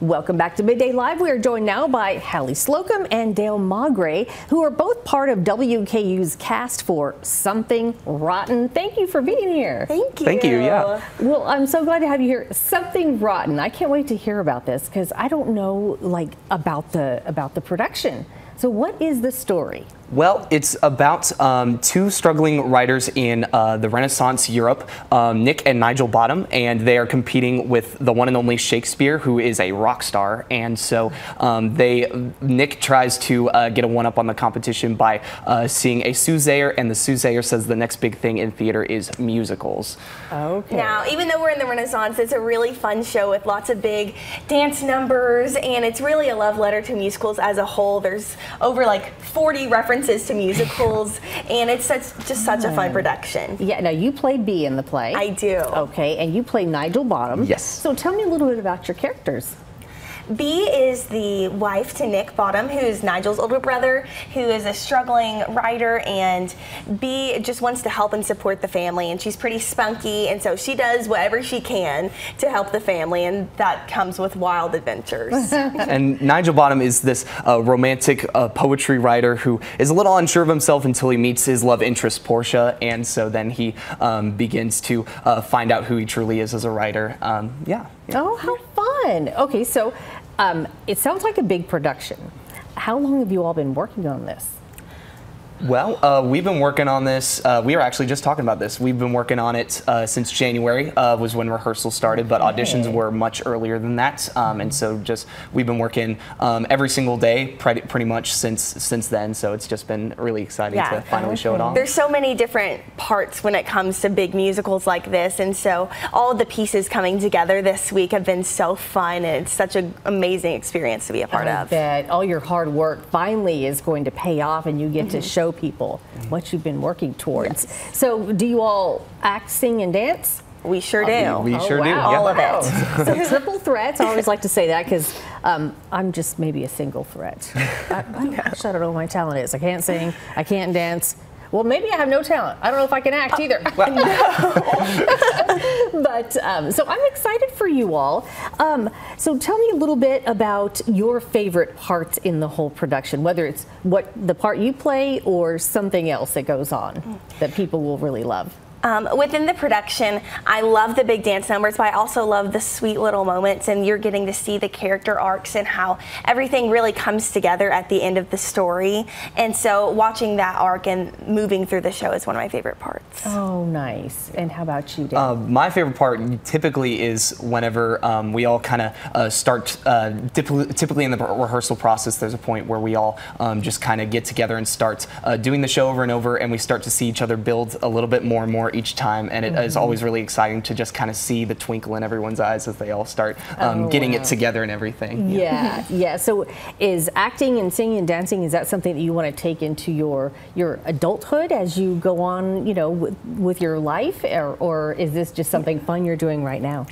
Welcome back to Midday Live. We are joined now by Hallie Slocum and Dale Magre, who are both part of WKU's cast for Something Rotten. Thank you for being here. Thank you. Thank you, yeah. Well, I'm so glad to have you here. Something Rotten. I can't wait to hear about this because I don't know like about the about the production. So what is the story? Well, it's about um, two struggling writers in uh, the Renaissance Europe, um, Nick and Nigel Bottom, and they are competing with the one and only Shakespeare, who is a rock star. And so um, they, Nick tries to uh, get a one-up on the competition by uh, seeing a soothsayer, and the soothsayer says the next big thing in theater is musicals. Okay. Now, even though we're in the Renaissance, it's a really fun show with lots of big dance numbers, and it's really a love letter to musicals as a whole. There's over like 40 references to musicals, and it's such, just such a fun production. Yeah, now you play Bea in the play. I do. Okay, and you play Nigel Bottom. Yes. So tell me a little bit about your characters. Bea is the wife to Nick Bottom, who's Nigel's older brother, who is a struggling writer, and Bea just wants to help and support the family, and she's pretty spunky, and so she does whatever she can to help the family, and that comes with wild adventures. and Nigel Bottom is this uh, romantic uh, poetry writer who is a little unsure of himself until he meets his love interest, Portia, and so then he um, begins to uh, find out who he truly is as a writer. Um, yeah. Oh, how fun. Okay, so um, it sounds like a big production. How long have you all been working on this? Well, uh, we've been working on this. Uh, we were actually just talking about this. We've been working on it uh, since January uh, was when rehearsal started, but auditions were much earlier than that, um, and so just we've been working um, every single day pretty, pretty much since since then. So it's just been really exciting Yeah. to finally show it off. There's so many different parts when it comes to big musicals like this, and so all of the pieces coming together this week have been so fun, and it's such an amazing experience to be a part I of. bet all your hard work finally is going to pay off and you get Mm-hmm. to show people what you've been working towards. So, do you all act, sing, and dance? We sure do. Uh, we sure do, wow. yeah. All of it. so triple threats. I always like to say that because um, I'm just maybe a single threat. I, I, gosh, I don't know what my talent is. I can't sing. I can't dance. Well, maybe I have no talent. I don't know if I can act either. but um, so I'm excited for you all. Um, so tell me a little bit about your favorite parts in the whole production, whether it's what the part you play or something else that goes on that people will really love. Um, within the production, I love the big dance numbers, but I also love the sweet little moments, and you're getting to see the character arcs and how everything really comes together at the end of the story. And so, watching that arc and moving through the show is one of my favorite parts. Oh, nice. And how about you, Dave? Uh, my favorite part typically is whenever um, we all kind of uh, start, uh, typically, typically in the rehearsal process, there's a point where we all um, just kind of get together and start uh, doing the show over and over, and we start to see each other build a little bit more and more each time. And it is always really exciting to just kind of see the twinkle in everyone's eyes as they all start um, Oh, getting wow. it together and everything. Yeah, yeah. So, is acting and singing and dancing is that something that you want to take into your your adulthood as you go on, you know, with, with your life, or, or is this just something fun you're doing right now?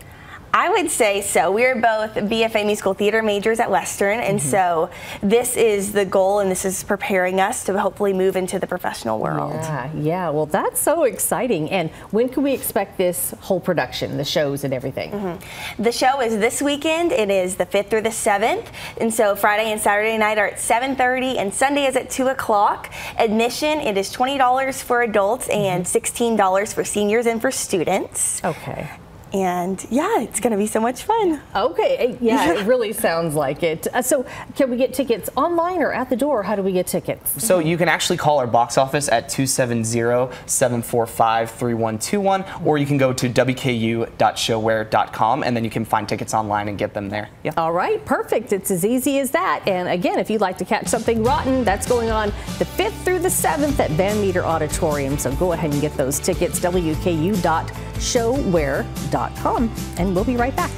I would say so. We're both BFA musical theater majors at Western, and mm-hmm. so this is the goal, and this is preparing us to hopefully move into the professional world. Yeah, yeah. Well, that's so exciting. And when can we expect this whole production, the shows and everything? Mm-hmm. The show is this weekend. It is the 5th through the 7th. And so Friday and Saturday night are at 7.30 and Sunday is at 2 o'clock. Admission, it is $20 for adults and mm-hmm. $16 for seniors and for students. Okay. And yeah, it's going to be so much fun. Okay. Yeah, it really sounds like it. Uh, so, can we get tickets online or at the door? How do we get tickets? So you can actually call our box office at 270-745-3121, or you can go to wku.showware.com, and then you can find tickets online and get them there. Yeah. All right, perfect. It's as easy as that. And again, if you'd like to catch something rotten, that's going on the 5th through the 7th at Van Meter Auditorium. So go ahead and get those tickets, wku.showware.com. And we'll be right back.